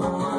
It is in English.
Oh.